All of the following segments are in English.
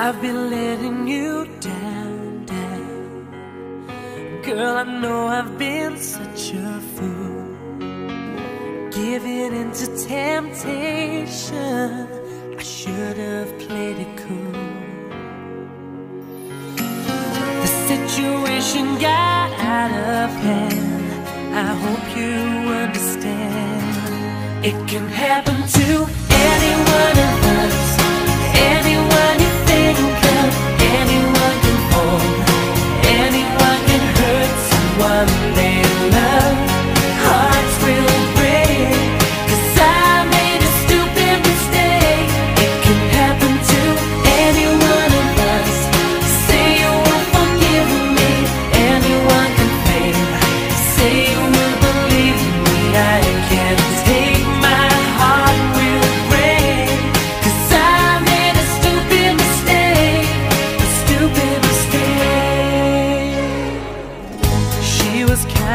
I've been letting you down, down. Girl, I know I've been such a fool. Giving into temptation, I should have played it cool. The situation got out of hand. I hope you understand. It can happen to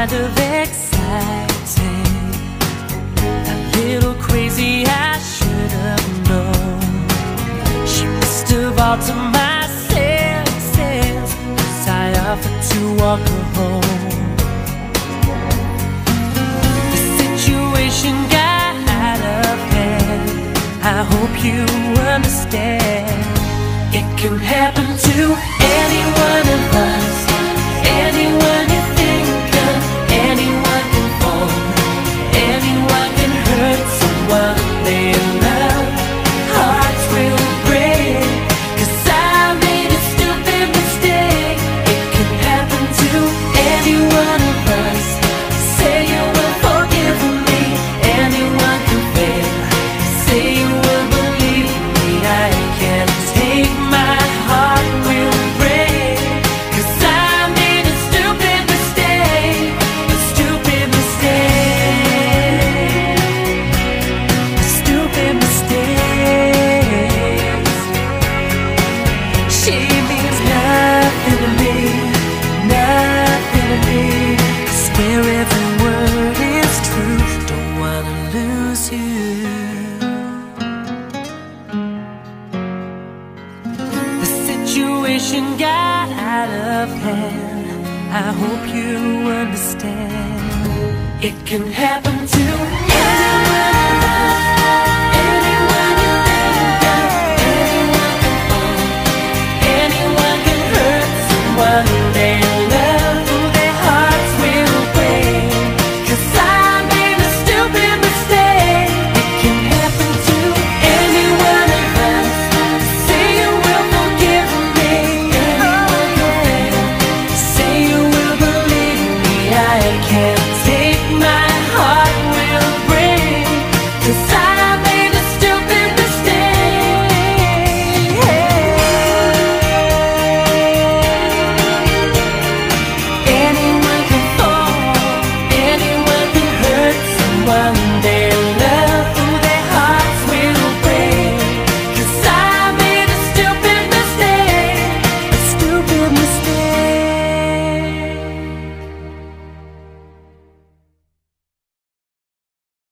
kind of exciting, a little crazy, I should have known. She must have altered my senses, 'cause I offered to walk her home. The situation got out of hand. I hope you understand. It can happen to any one of us. Situation got out of hand. I hope you understand. It can happen to